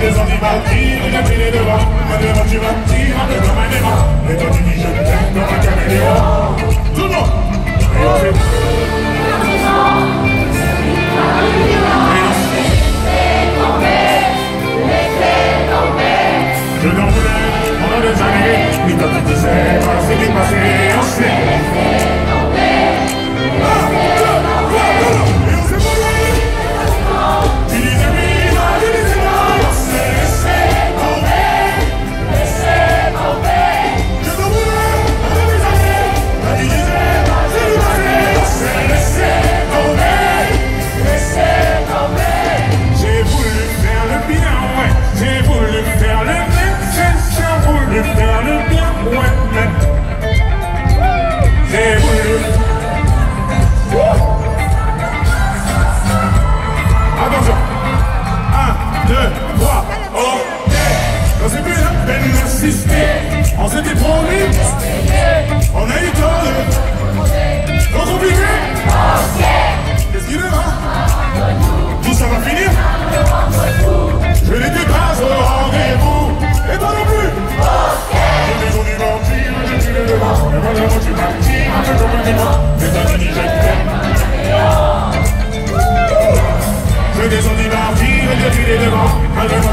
Du bâtiment, j'ai pris les devants. Moi tu un peu comme un aimant. Et toi tu dis je t'aime comme un caméléon. Tout. S'était promis. On a eu tort. De. Trop compliqué. Qu'est-ce qu'il est là Tout ça va finir. Je n'étais pas au rendez-vous. Et toi non plus. Je maison du vampire, je suis le devant Et moi je un peu comme un démon Et toi tu dis je t'aime Je descends du vampire, je suis les devant Malgré moi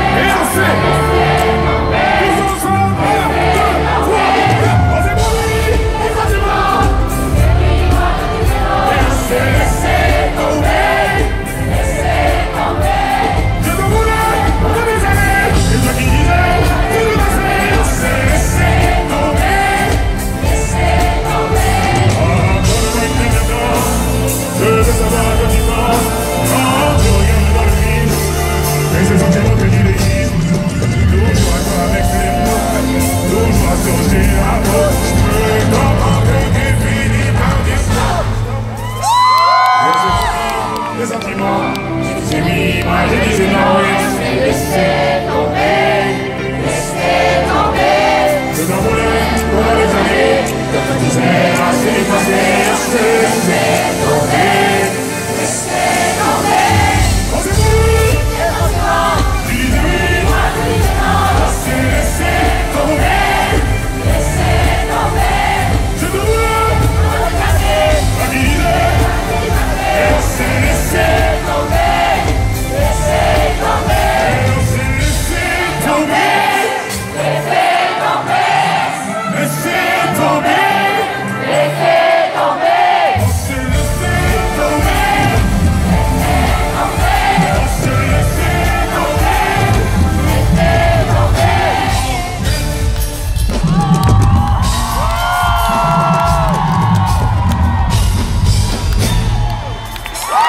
Listen,